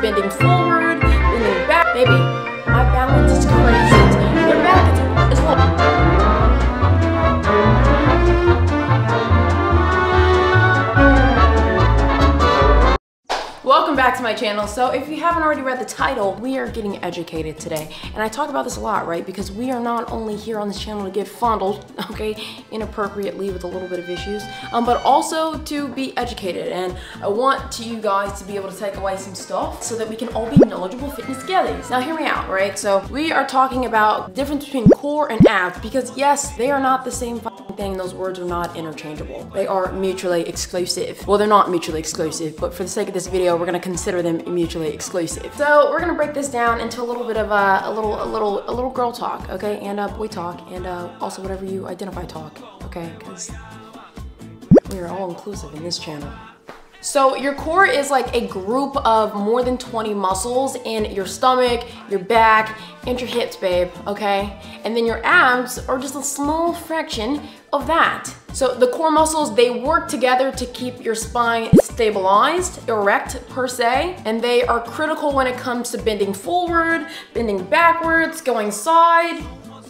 bending forward, leaning back. Baby, my balance is crazy. Welcome back to my channel. So if you haven't already read the title, we are getting educated today. And I talk about this a lot, right? Because we are not only here on this channel to get fondled, okay, inappropriately with a little bit of issues, um, but also to be educated. And I want to you guys to be able to take away some stuff so that we can all be knowledgeable fitness gellies. Now hear me out, right? So we are talking about the difference between core and abs because yes, they are not the same thing. Those words are not interchangeable. They are mutually exclusive. Well, they're not mutually exclusive, but for the sake of this video, we're gonna consider them mutually exclusive. So we're gonna break this down into a little bit of a, a little, a little, a little girl talk, okay, and uh, boy talk, and uh, also whatever you identify talk, okay, because we are all inclusive in this channel. So your core is like a group of more than 20 muscles in your stomach, your back, and your hips, babe, okay? And then your abs are just a small fraction of that. So the core muscles, they work together to keep your spine stabilized, erect per se, and they are critical when it comes to bending forward, bending backwards, going side,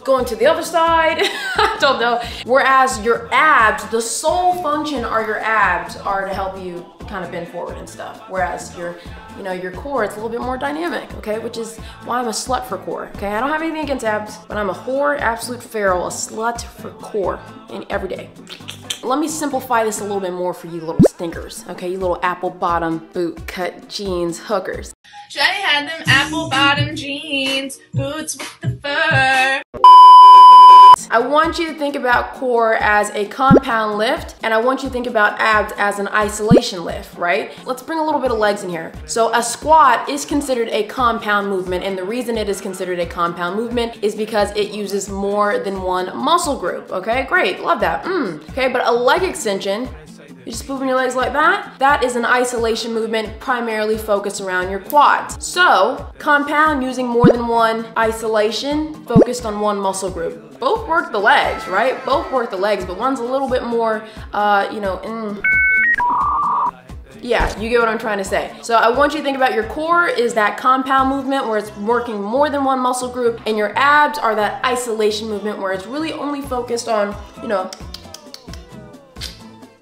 going to the other side. I don't know. Whereas your abs, the sole function are your abs are to help you kind of bend forward and stuff. Whereas your, you know, your core, it's a little bit more dynamic, okay? Which is why I'm a slut for core, okay? I don't have anything against abs, but I'm a whore, absolute feral, a slut for core in every day. Let me simplify this a little bit more for you little stinkers, okay? You little apple bottom boot cut jeans hookers. Shawty had them apple bottom jeans, boots with the fur. I want you to think about core as a compound lift, and I want you to think about abs as an isolation lift, right? Let's bring a little bit of legs in here. So a squat is considered a compound movement, and the reason it is considered a compound movement is because it uses more than one muscle group, okay? Great, love that, mm. Okay, but a leg extension you're just moving your legs like that. That is an isolation movement primarily focused around your quads. So, compound using more than one isolation focused on one muscle group. Both work the legs, right? Both work the legs, but one's a little bit more, uh, you know, mm. Yeah, you get what I'm trying to say. So I want you to think about your core is that compound movement where it's working more than one muscle group, and your abs are that isolation movement where it's really only focused on, you know,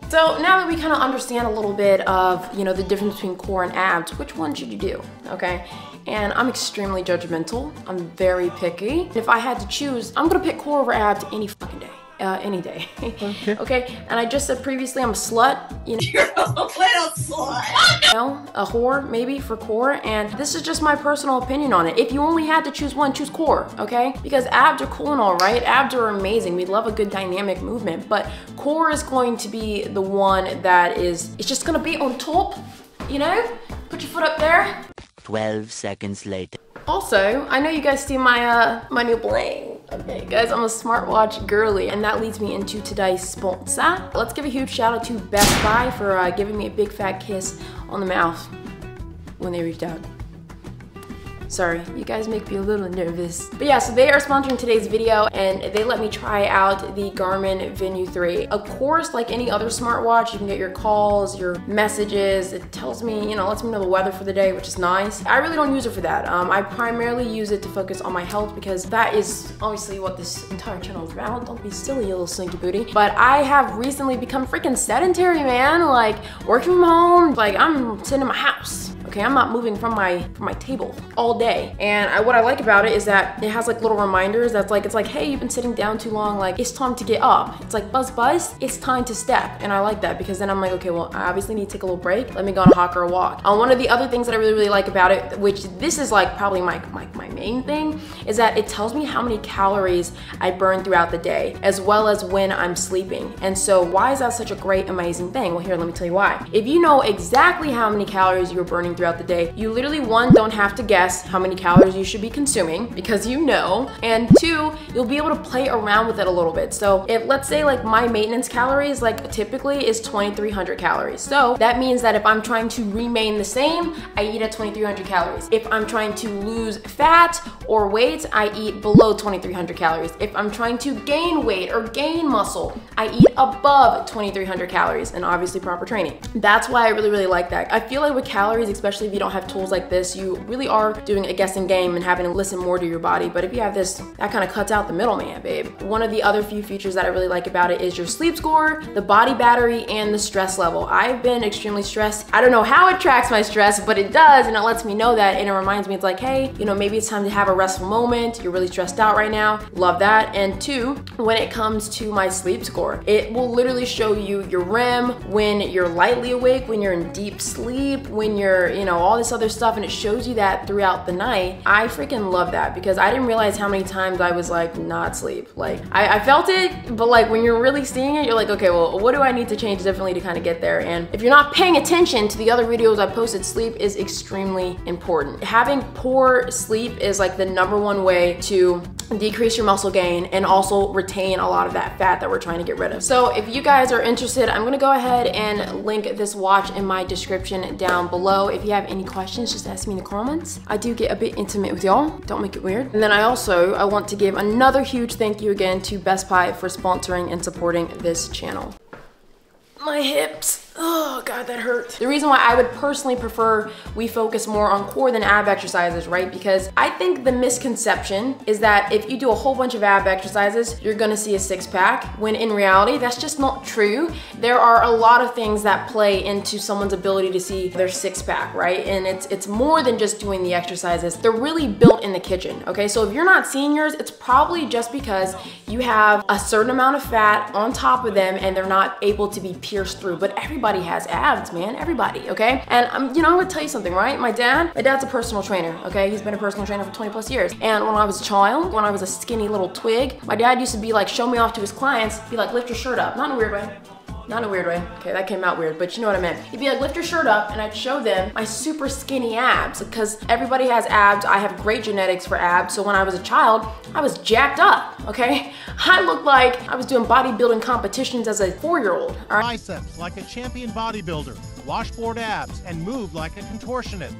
so now that we kind of understand a little bit of, you know, the difference between core and abs, which one should you do, okay? And I'm extremely judgmental. I'm very picky. If I had to choose, I'm gonna pick core over abs any fucking day. Uh, any day. Okay. okay. And I just said previously I'm a slut. You know, You're a little slut. you know, a whore maybe for core. And this is just my personal opinion on it. If you only had to choose one, choose core, okay? Because abs are cool and all right. Abs are amazing. We love a good dynamic movement, but core is going to be the one that is, it's just gonna be on top, you know? Put your foot up there. 12 seconds later. Also, I know you guys see my uh my new bling. Okay, guys, I'm a smartwatch girly, and that leads me into today's sponsor. Let's give a huge shout out to Best Buy for uh, giving me a big fat kiss on the mouth when they reached out. Sorry, you guys make me a little nervous. But yeah, so they are sponsoring today's video and they let me try out the Garmin Venu 3. Of course, like any other smartwatch, you can get your calls, your messages. It tells me, you know, lets me know the weather for the day, which is nice. I really don't use it for that. Um, I primarily use it to focus on my health because that is obviously what this entire channel is about. Don't be silly, you little slinky booty. But I have recently become freaking sedentary, man. Like working from home, like I'm sitting in my house. Okay, I'm not moving from my from my table all day. And I, what I like about it is that it has like little reminders that's like, it's like, hey, you've been sitting down too long, like it's time to get up. It's like buzz buzz, it's time to step. And I like that because then I'm like, okay, well, I obviously need to take a little break. Let me go on a hawk or a walk. Um, one of the other things that I really, really like about it, which this is like probably my, my, my main thing, is that it tells me how many calories I burn throughout the day, as well as when I'm sleeping. And so why is that such a great, amazing thing? Well, here, let me tell you why. If you know exactly how many calories you're burning throughout the day, you literally, one, don't have to guess how many calories you should be consuming because you know, and two, you'll be able to play around with it a little bit. So if, let's say like my maintenance calories, like typically is 2,300 calories. So that means that if I'm trying to remain the same, I eat at 2,300 calories. If I'm trying to lose fat or weight, I eat below 2,300 calories. If I'm trying to gain weight or gain muscle, I eat above 2,300 calories and obviously proper training. That's why I really, really like that. I feel like with calories, especially especially if you don't have tools like this. You really are doing a guessing game and having to listen more to your body. But if you have this, that kind of cuts out the middleman, babe. One of the other few features that I really like about it is your sleep score, the body battery, and the stress level. I've been extremely stressed. I don't know how it tracks my stress, but it does, and it lets me know that, and it reminds me, it's like, hey, you know, maybe it's time to have a restful moment. You're really stressed out right now. Love that. And two, when it comes to my sleep score, it will literally show you your REM, when you're lightly awake, when you're in deep sleep, when you're, you know, all this other stuff, and it shows you that throughout the night. I freaking love that because I didn't realize how many times I was like not sleep. Like I, I felt it, but like when you're really seeing it, you're like, okay, well, what do I need to change differently to kind of get there? And if you're not paying attention to the other videos I posted, sleep is extremely important. Having poor sleep is like the number one way to decrease your muscle gain and also retain a lot of that fat that we're trying to get rid of. So if you guys are interested, I'm gonna go ahead and link this watch in my description down below. If you have any questions, just ask me in the comments. I do get a bit intimate with y'all, don't make it weird. And then I also, I want to give another huge thank you again to Best Buy for sponsoring and supporting this channel. My hips. Oh God, that hurts. The reason why I would personally prefer we focus more on core than ab exercises, right? Because I think the misconception is that if you do a whole bunch of ab exercises, you're gonna see a six pack, when in reality, that's just not true. There are a lot of things that play into someone's ability to see their six pack, right? And it's, it's more than just doing the exercises. They're really built in the kitchen, okay? So if you're not seeing yours, it's probably just because you have a certain amount of fat on top of them and they're not able to be pierced through, but everybody everybody has abs, man, everybody, okay? And I'm, you know, I'm gonna tell you something, right? My dad, my dad's a personal trainer, okay? He's been a personal trainer for 20 plus years. And when I was a child, when I was a skinny little twig, my dad used to be like, show me off to his clients, be like, lift your shirt up, not in a weird way. Not in a weird way. Okay, that came out weird, but you know what I meant. He'd be like, lift your shirt up, and I'd show them my super skinny abs because everybody has abs. I have great genetics for abs. So when I was a child, I was jacked up, okay? I looked like I was doing bodybuilding competitions as a four-year-old. Biceps like a champion bodybuilder, washboard abs, and move like a contortionist.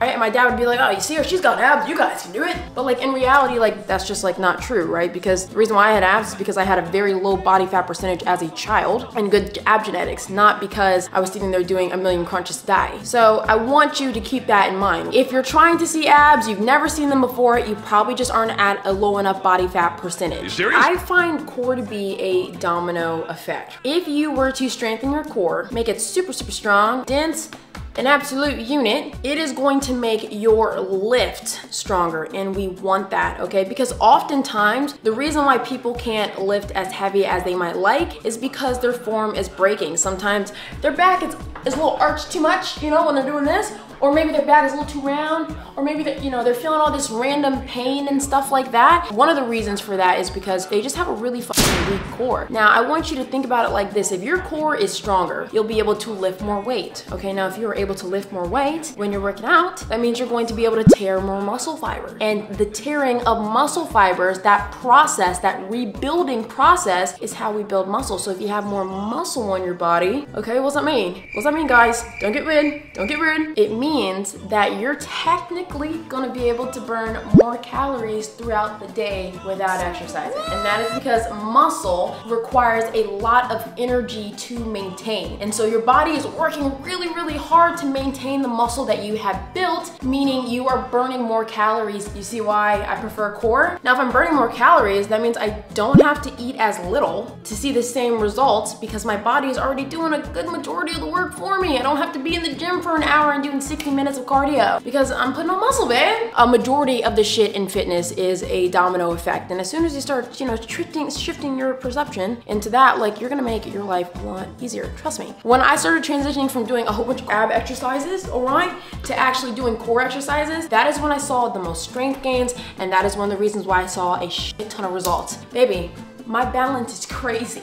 Right? And my dad would be like, oh, you see her? She's got abs. You guys can do it. But like in reality, like that's just like not true, right? Because the reason why I had abs is because I had a very low body fat percentage as a child and good ab genetics, not because I was sitting there doing a million crunches to die. So I want you to keep that in mind. If you're trying to see abs, you've never seen them before, you probably just aren't at a low enough body fat percentage. You serious? I find core to be a domino effect. If you were to strengthen your core, make it super, super strong, dense, an absolute unit, it is going to make your lift stronger and we want that, okay? Because oftentimes the reason why people can't lift as heavy as they might like is because their form is breaking. Sometimes their back is, is a little arched too much, you know, when they're doing this, or maybe their back is a little too round, or maybe they're, you know, they're feeling all this random pain and stuff like that. One of the reasons for that is because they just have a really fucking weak core. Now, I want you to think about it like this. If your core is stronger, you'll be able to lift more weight. Okay, now if you're able to lift more weight when you're working out, that means you're going to be able to tear more muscle fiber. And the tearing of muscle fibers, that process, that rebuilding process is how we build muscle. So if you have more muscle on your body, okay, what's that mean? What's that mean, guys? Don't get rude, don't get rude. It means means that you're technically gonna be able to burn more calories throughout the day without exercising. And that is because muscle requires a lot of energy to maintain. And so your body is working really, really hard to maintain the muscle that you have built, meaning you are burning more calories. You see why I prefer core? Now, if I'm burning more calories, that means I don't have to eat as little to see the same results because my body is already doing a good majority of the work for me. I don't have to be in the gym for an hour and doing 60 minutes of cardio because I'm putting on muscle, babe. A majority of the shit in fitness is a domino effect. And as soon as you start, you know, shifting, shifting your perception into that, like you're gonna make your life a lot easier. Trust me. When I started transitioning from doing a whole bunch of ab exercises, all right, to actually doing core exercises, that is when I saw the most strength gains. And that is one of the reasons why I saw a shit ton of results. Baby, my balance is crazy.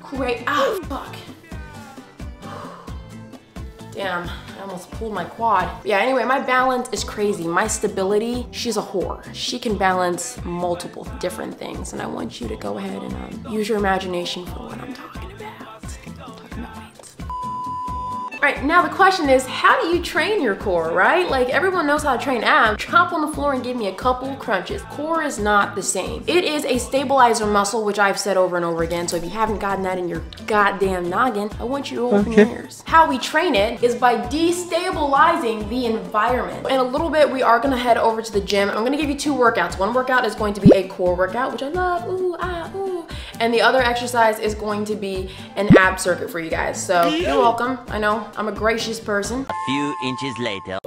Great, ah, fuck. Damn, almost pulled my quad. Yeah, anyway, my balance is crazy. My stability, she's a whore. She can balance multiple different things, and I want you to go ahead and um, use your imagination for what I'm talking right, now the question is, how do you train your core, right? Like everyone knows how to train abs. Chop on the floor and give me a couple crunches. Core is not the same. It is a stabilizer muscle, which I've said over and over again. So if you haven't gotten that in your goddamn noggin, I want you to open Okay. your ears. How we train it is by destabilizing the environment. In a little bit, we are gonna head over to the gym. I'm gonna give you two workouts. One workout is going to be a core workout, which I love, ooh, ah, ooh. And the other exercise is going to be an ab circuit for you guys. So you're welcome. I know I'm a gracious person. A few inches later.